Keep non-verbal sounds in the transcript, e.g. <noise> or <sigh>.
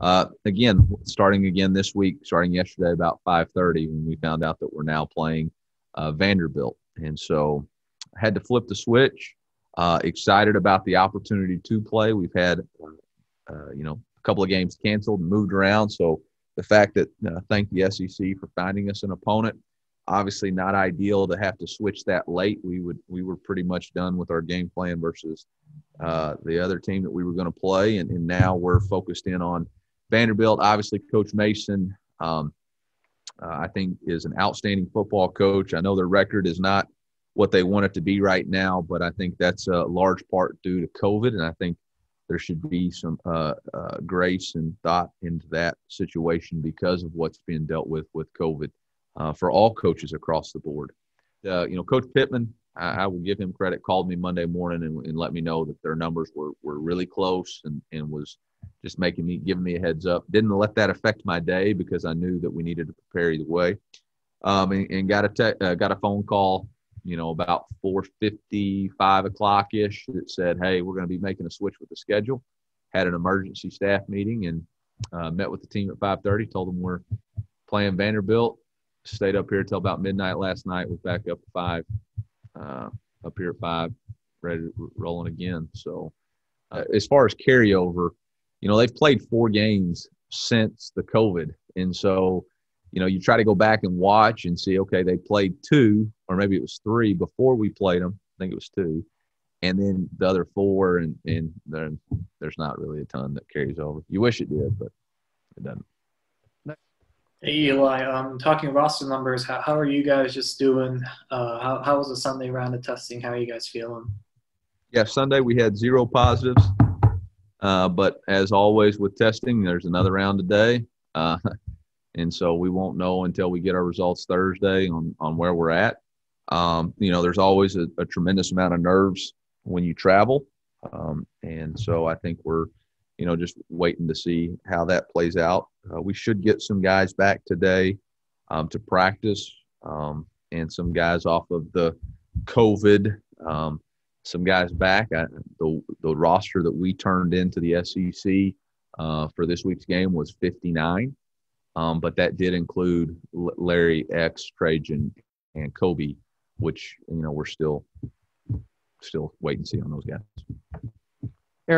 Uh, again, starting again this week, starting yesterday about 5:30 when we found out that we're now playing uh, Vanderbilt, and so had to flip the switch. Uh, excited about the opportunity to play. We've had, uh, you know, a couple of games canceled and moved around, so the fact that uh, thank the SEC for finding us an opponent. Obviously, not ideal to have to switch that late. We would we were pretty much done with our game plan versus uh, the other team that we were going to play, and, and now we're focused in on Vanderbilt. Obviously, Coach Mason, um, uh, I think, is an outstanding football coach. I know their record is not what they want it to be right now, but I think that's a large part due to COVID, and I think there should be some uh, uh, grace and thought into that situation because of what's being dealt with with COVID uh, for all coaches across the board. Uh, you know, Coach Pittman, I, I, will give him credit, called me Monday morning and, and, let me know that their numbers were, were really close and, and was just making me, giving me a heads up. Didn't let that affect my day because I knew that we needed to prepare either way. Um, and, and, got a te- uh, got a phone call, you know, about 4:50, 5 o'clock ish that said, "Hey, we're going to be making a switch with the schedule." Had an emergency staff meeting and uh, met with the team at 5:30. Told them we're playing Vanderbilt. Stayed up here till about midnight last night. Was back up at five uh, up here at five, ready rolling again. So, uh, as far as carryover, you know, they've played four games since the COVID. And so, you know, you try to go back and watch and see, okay, they played two, or maybe it was three before we played them. I think it was two. And then the other four, and, and then there's not really a ton that carries over. You wish it did, but it doesn't. Hey Eli, um, talking roster numbers, how, how are you guys just doing? Uh, how, how was the Sunday round of testing? How are you guys feeling? Yeah, Sunday we had zero positives. Uh, but as always with testing, there's another round today. Uh, <laughs> and so we won't know until we get our results Thursday on, on where we're at. Um, you know, there's always a, a, tremendous amount of nerves when you travel. Um, and so I think we're – you know, just waiting to see how that plays out. Uh, we should get some guys back today um, to practice um, and some guys off of the COVID. Um, some guys back. I, the, the roster that we turned into the SEC uh, for this week's game was 59, um, but that did include Larry X, Trajan, and Kobe, which you know we're still still waiting to see on those guys.